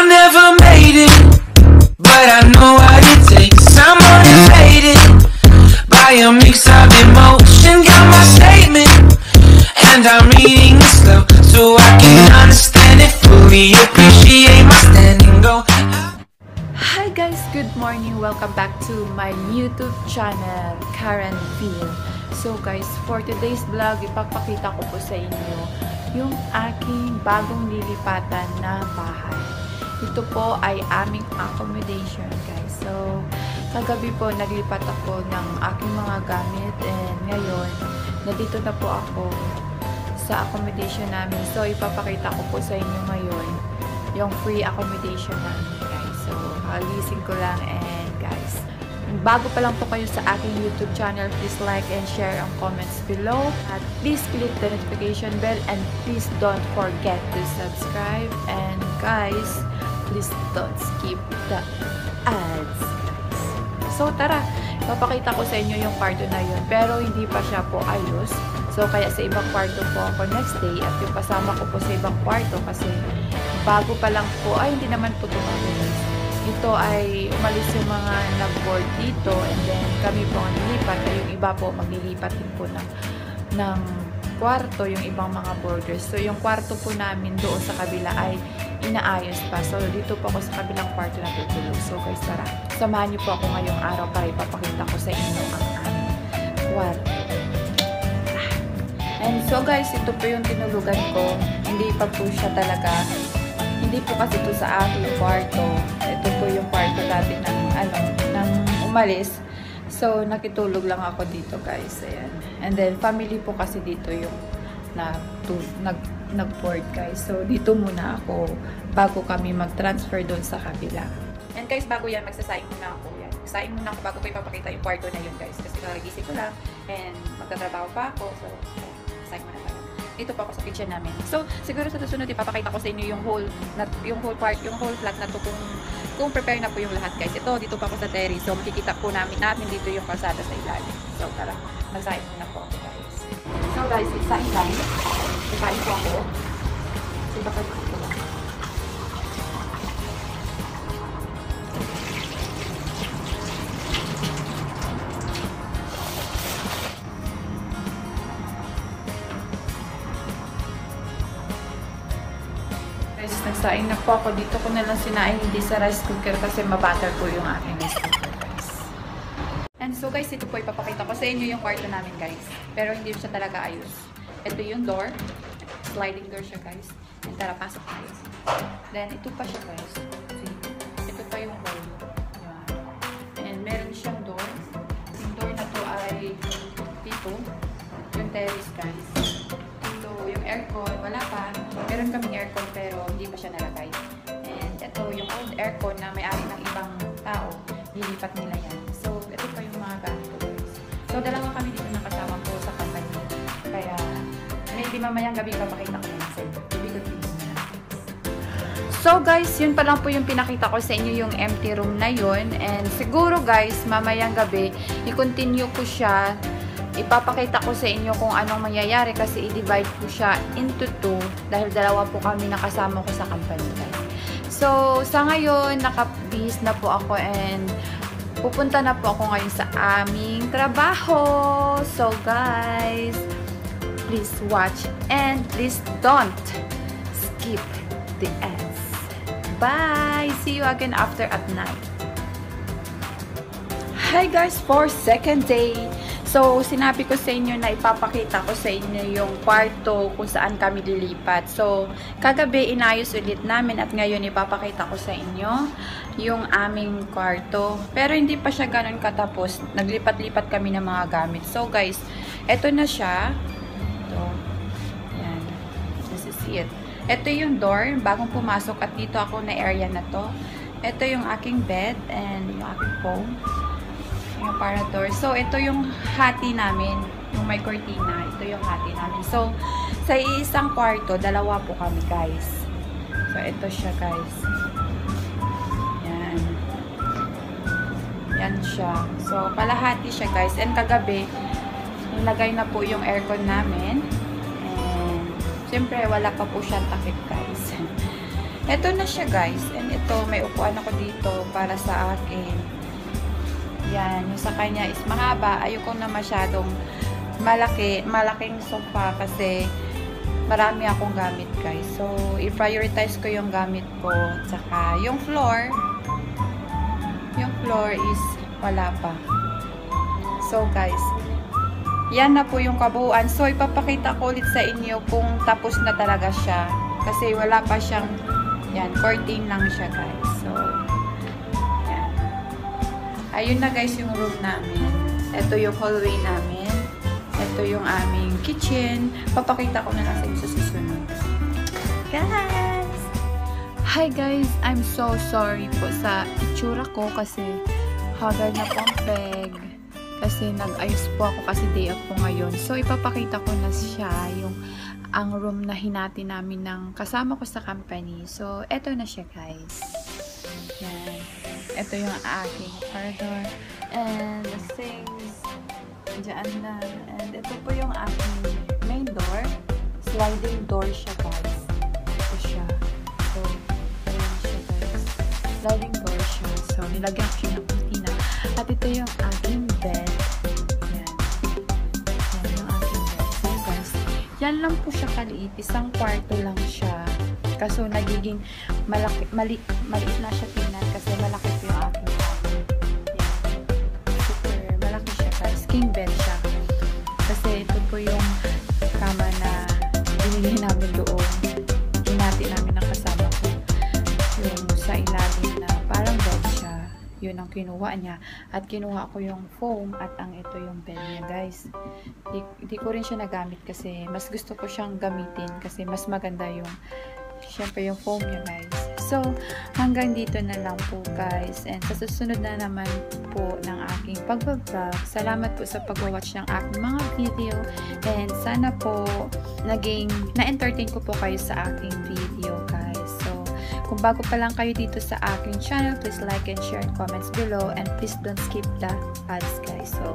Never made it, but I know what it takes. I'm motivated by a mix of emotion. Got my statement, and I'm reading it slow so I can understand it fully. Appreciate my standing. Go. Hi guys! Good morning! Welcome back to my YouTube channel, Karen Phil. So guys, for today's vlog, ipapakita ko po sa inyo yung aking bagong lilipatan na bahay. Ito po ay aming accommodation guys. So, kagabi po naglipat ako ng aking mga gamit and ngayon, nandito na po ako sa accommodation namin. So, ipapakita ko po sa inyo ngayon yung free accommodation namin guys. So, hagising ko lang and guys, bago pa lang po kayo sa aking YouTube channel, please like and share ang comments below. At please click the notification bell and please don't forget to subscribe. And guys, please skip the ads. So tara, papakita ko sa inyo yung kwarto na yun. Pero hindi pa siya po ayos. So kaya sa ibang kwarto po ako next day at yung kasama ko po sa ibang kwarto kasi bago pa lang po, ay hindi naman po tumalis ito ay umalis yung mga nag-board dito and then kami po ang nilipat ay yung iba po maglilipat din po ng, ng kwarto, yung ibang mga boarders. So, yung kwarto po namin doon sa kabila ay inaayos pa. So, dito po ako sa kabilang kwarto na tutulog. So, guys, tara. Samahan niyo po ako ngayong araw para ipapakita ko sa inyo ang aming kwarto. And so, guys, ito po yung tinulugan ko. Hindi pa po siya talaga hindi po kasi ito sa aking kwarto. Ito po yung kwarto natin ng, ano, ng umalis. So, nakitulog lang ako dito, guys. Ayan. And then, family po kasi dito yung na, to, nag, nag-board, guys. So, dito muna ako bago kami mag-transfer doon sa kabila. And guys, bago yan, magsasaing muna ako yan. Magsasaing muna ako bago ko ipapakita yung kwarto na yun, guys. Kasi kakagising ko lang and magtatrabaho pa ako. So, saing muna tayo dito pa ako sa kitchen namin. So, siguro sa susunod ipapakita ko sa inyo yung whole na, yung whole part, yung whole flat na to kung kung prepare na po yung lahat, guys. Ito dito pa ako sa terrace. So, makikita po namin natin dito yung kalsada sa ilalim. So, tara, magsahin muna po ako, guys. So, guys, isahin lang. Isahin po ako. So, baka ko Guys, nagsaing na po ako. Dito ko na lang sinaing hindi sa rice cooker kasi mabatter po yung aking rice cooker, guys. And so, guys, ito po ipapakita ko sa inyo yung kwarto namin, guys. Pero hindi siya talaga ayos. Ito yung door. Sliding door siya, guys. And tara, pasok tayo. Then, ito pa siya, guys. See? Ito pa yung. Yan. And meron siyang door. Yung door na to ay dito. Yung terrace, guys. Yung aircon. Wala pa. Meron kaming aircon pero hindi pa siya nalagay. And ito, yung old aircon na may-ari ng ibang tao. Lilipat nila yan. So, ito pa yung mga gamit ko. So, dalawa kami dito nakasama po sa company. Kaya, maybe mamayang gabi papakita ko sa inyo. Bibigod din. So guys, yun pa lang po yung pinakita ko sa inyo yung empty room na yun. And siguro guys, mamayang gabi, i-continue ko siya. Ipapakita ko sa inyo kung anong mangyayari kasi i-divide ko siya into two dahil dalawa po kami nakasama ko sa company guys. So, sa ngayon, nakabis na po ako and pupunta na po ako ngayon sa aming trabaho. So guys, please watch and please don't skip the ads. Bye! See you again after at night. Hi guys, for second day. So, sinabi ko sa inyo na ipapakita ko sa inyo yung kwarto kung saan kami lilipat. So, kagabi inayos ulit namin at ngayon ipapakita ko sa inyo yung aming kwarto. Pero hindi pa siya ganun katapos. Naglipat-lipat kami ng mga gamit. So, guys, eto na siya. Ito. Yan. This is it. Ito yung door, bagong pumasok at dito ako na area na to. Ito yung aking bed and yung aking phone. Yung parador. So, ito yung hati namin. Yung may cortina. Ito yung hati namin. So, sa isang kwarto, dalawa po kami, guys. So, ito siya, guys. Yan. Yan siya. So, kalahati siya, guys. And kagabi, nilagay na po yung aircon namin. And, syempre, wala pa po siyang takip, guys. Ito na siya guys. And ito, may upuan ako dito para sa akin. Yan, yung sa kanya is mahaba. Ayoko na masyadong malaki, malaking sofa kasi marami akong gamit guys. So, i-prioritize ko yung gamit ko. Tsaka, yung floor, yung floor is wala pa. So, guys, yan na po yung kabuuan. So, ipapakita ko ulit sa inyo kung tapos na talaga siya. Kasi wala pa siyang, yan, 14 lang siya, guys. So. Ayun na, guys, yung room namin. Ito yung hallway namin. Ito yung aming kitchen. Papakita ko na lang sa inyo sa susunod. Guys! Hi, guys! I'm so sorry po sa itsura ko kasi hagal na po ang peg kasi nag-ayos po ako kasi day off po ngayon. So, ipapakita ko na siya yung ang room na hinati namin ng kasama ko sa company. So, eto na siya guys. Ito yung aking corridor. And the things, dyan na. And ito po yung aking main door. Sliding door siya guys. Ito siya. So, ayan siya guys. Sliding door siya. So, nilagyan ko siya ng kurtina. At ito yung aking bed. Yan. Yan yung aking bed. So guys, yan lang po siya kaliit. Isang kwarto lang siya. Kaso nagiging malaki, mali, maliit na siya tingnan kasi malaki King bed siya. Kasi ito po yung kama na binili namin doon. Hinati namin ng kasama ko. Yung sa ilalim na parang bed siya. Yun ang kinuha niya. At kinuha ko yung foam at ang ito yung bed niya guys. Di, di ko rin siya nagamit kasi mas gusto ko siyang gamitin kasi mas maganda yung syempre yung foam niya guys. So, hanggang dito na lang po guys. And sa susunod na naman po ng aking pagbablog. Salamat po sa pag-watch ng aking mga video. And sana po naging na-entertain ko po kayo sa aking video guys. So, kung bago pa lang kayo dito sa aking channel, please like and share and comments below. And please don't skip the ads guys. So,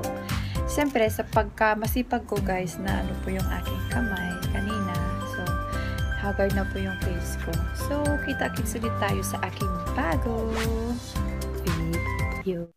siyempre sa pagka masipag ko guys na ano po yung aking kamay haggard na po yung face ko. So, kita-kits ulit tayo sa aking bago video.